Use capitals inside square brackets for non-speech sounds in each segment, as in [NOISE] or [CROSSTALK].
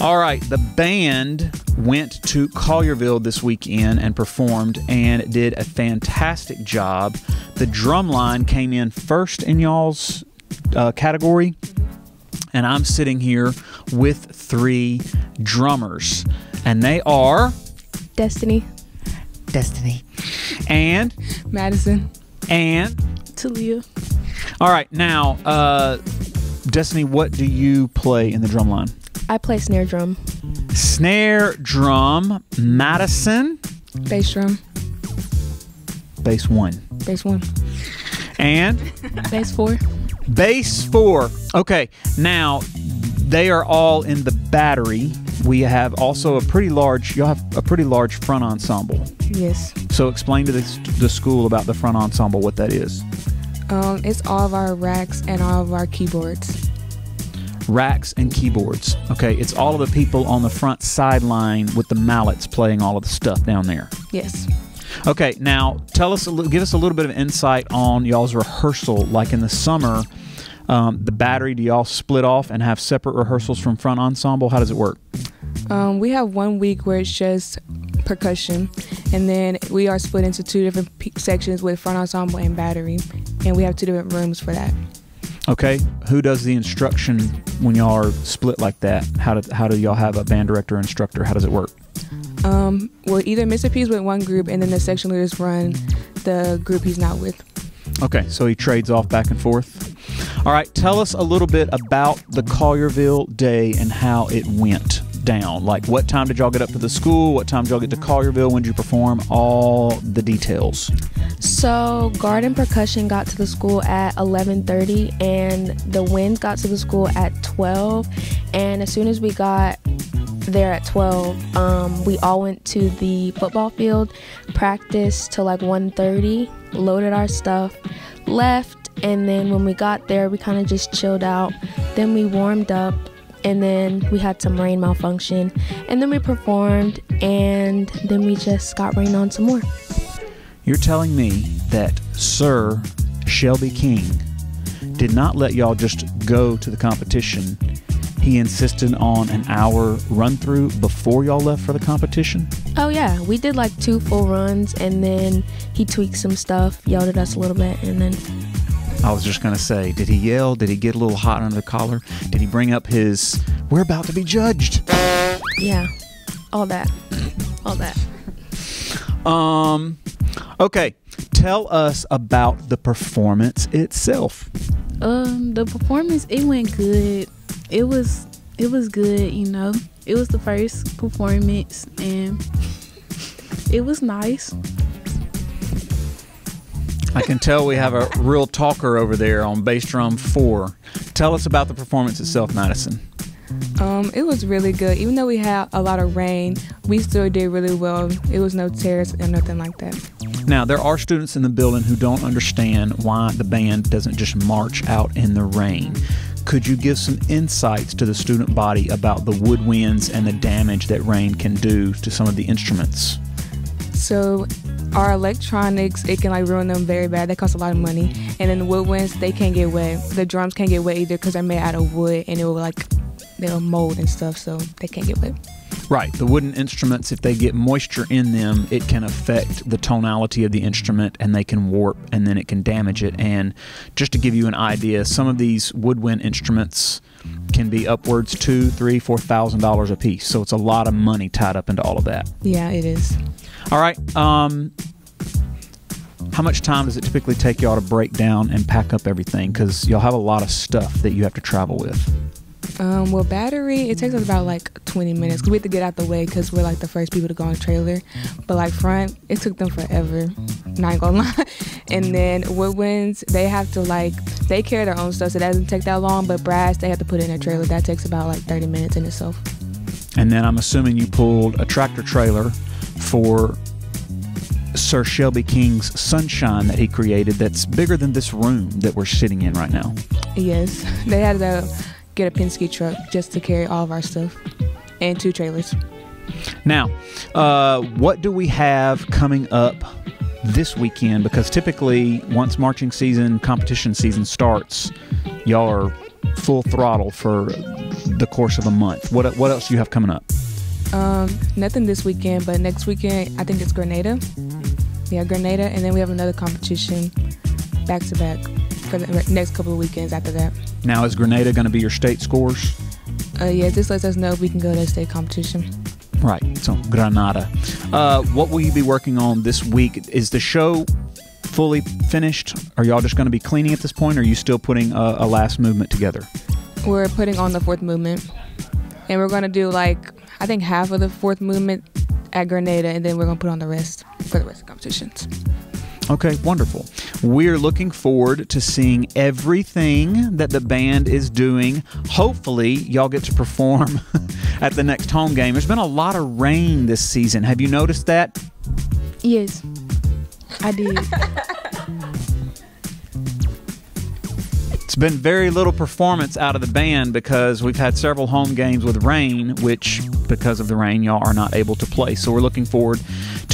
All right, the band went to Collierville this weekend and performed and did a fantastic job. The drum line came in first in y'all's uh, category, and I'm sitting here with three drummers, and they are Destiny, Destiny and Madison, and Talia. all right now, uh, Destiny, what do you play in the drum line? I play snare drum, Snare drum, Madison, bass drum, bass one, bass one, and bass four. bass four. Okay, now they are all in the battery. We have also a pretty large. You'll have a pretty large front ensemble. Yes. So explain to the, the school about the front ensemble what that is. Um, it's all of our racks and all of our keyboards. Racks and keyboards. Okay, it's all of the people on the front sideline with the mallets playing all of the stuff down there. Yes. Okay, now tell us, a li- give us a little bit of insight on y'all's rehearsal. Like in the summer, um, the battery. Do y'all split off and have separate rehearsals from front ensemble? How does it work? Um, we have one week where it's just percussion, and then we are split into two different sections with front ensemble and battery, and we have two different rooms for that. Okay, who does the instruction when y'all are split like that? How do how do y'all have a band director instructor? How does it work? Um, well, either Mr. P's with one group, and then the section leaders run the group he's not with. Okay, so he trades off back and forth. All right, tell us a little bit about the Collierville day and how it went down. Like, what time did y'all get up to the school? What time did y'all get to Collierville? When did you perform? All the details. So garden percussion got to the school at 11:30, and the Winds got to the school at 12. And as soon as we got there at 12, um, we all went to the football field, practiced till like 1:30, loaded our stuff, left, and then when we got there, we kind of just chilled out. Then we warmed up. And then we had some rain malfunction, and then we performed, and then we just got rain on some more. You're telling me that Sir Shelby King did not let y'all just go to the competition. He insisted on an hour run through before y'all left for the competition? Oh yeah, we did like two full runs, and then he tweaked some stuff, yelled at us a little bit, and then I was just going to say, did he yell? Did he get a little hot under the collar? Did he bring up his, we're about to be judged? yeah, all that, all that. Um, okay. Tell us about the performance itself. Um, the performance it went good. It was it was good, you know. It was the first performance and it was nice. I can tell we have a real talker over there on bass drum four. Tell us about the performance itself, Madison. Um, it was really good. Even though we had a lot of rain, we still did really well. It was no tears or nothing like that. Now, there are students in the building who don't understand why the band doesn't just march out in the rain. Could you give some insights to the student body about the woodwinds and the damage that rain can do to some of the instruments? So our electronics, it can like ruin them very bad. They cost a lot of money. And then the woodwinds, they can't get wet. The drums can't get wet either because they're made out of wood and it will like they'll mold and stuff, so they can't get wet. Right. The wooden instruments, if they get moisture in them, it can affect the tonality of the instrument and they can warp and then it can damage it. And just to give you an idea, some of these woodwind instruments can be upwards two, three, four thousand dollars a piece. So it's a lot of money tied up into all of that. Yeah, it is. All right. Um, how much time does it typically take y'all to break down and pack up everything? Because y'all have a lot of stuff that you have to travel with. Um, well, battery, it takes us about like 20 minutes because we have to get out the way because we're like the first people to go on the trailer. But like front, it took them forever. Not gonna [LAUGHS] lie. And then woodwinds, they have to like, they carry their own stuff, so that doesn't take that long. But brass, they have to put it in a trailer. That takes about like 30 minutes in itself. And then I'm assuming you pulled a tractor trailer for Sir Shelby King's Sunshine that he created that's bigger than this room that we're sitting in right now. Yes, [LAUGHS] they had to get a Penske truck just to carry all of our stuff and two trailers. Now, uh, what do we have coming up this weekend? Because typically, once marching season, competition season starts, y'all are full throttle for the course of a month. What what else do you have coming up? Um, nothing this weekend, but next weekend I think it's Grenada. Yeah, Grenada, and then we have another competition back to back for the next couple of weekends after that. Now, is Grenada going to be your state scores? Uh, yeah, this lets us know if we can go to state competition. Right. So Grenada. Uh, what will you be working on this week? Is the show fully finished? Are y'all just going to be cleaning at this point, or are you still putting a, a last movement together? We're putting on the fourth movement, and we're going to do like I think half of the fourth movement at Grenada, and then we're going to put on the rest for the rest of the competitions. Okay, wonderful. We're looking forward to seeing everything that the band is doing. Hopefully, y'all get to perform [LAUGHS] at the next home game. There's been a lot of rain this season. Have you noticed that? Yes, I did. [LAUGHS] It's been very little performance out of the band because we've had several home games with rain, which, because of the rain, y'all are not able to play. So we're looking forward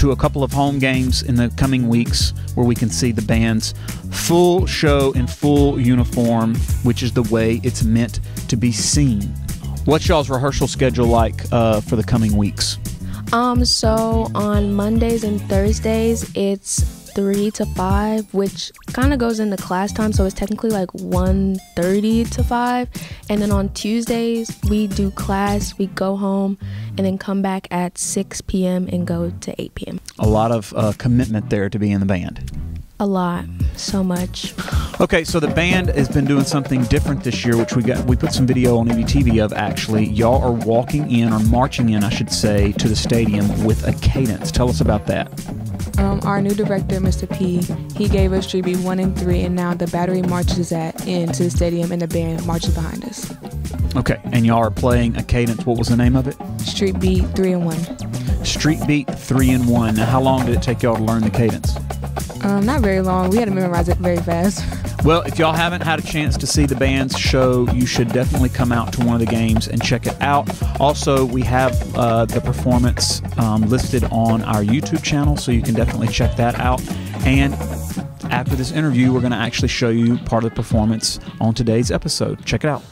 to a couple of home games in the coming weeks where we can see the band's full show in full uniform, which is the way it's meant to be seen. What's y'all's rehearsal schedule like uh, for the coming weeks? Um, so on Mondays and Thursdays, it's three to five, which kind of goes into class time, so it's technically like 1.30 to five. And then on Tuesdays, we do class, we go home, and then come back at 6 p.m. and go to 8 p.m. A lot of uh, commitment there to be in the band. A lot, so much. Okay, so the band has been doing something different this year, which we got. We put some video on EVTV of. Actually, y'all are walking in or marching in, I should say, to the stadium with a cadence. Tell us about that. Um, our new director, Mr. P, he gave us Street Beat 1 and 3, and now the battery marches at into the stadium and the band marches behind us. Okay, and y'all are playing a cadence. What was the name of it? Street Beat 3 and 1. Street Beat 3 and 1. Now, how long did it take y'all to learn the cadence? Um, not very long. We had to memorize it very fast. [LAUGHS] Well, if y'all haven't had a chance to see the band's show, you should definitely come out to one of the games and check it out. Also, we have uh, the performance um, listed on our YouTube channel, so you can definitely check that out. And after this interview, we're going to actually show you part of the performance on today's episode. Check it out.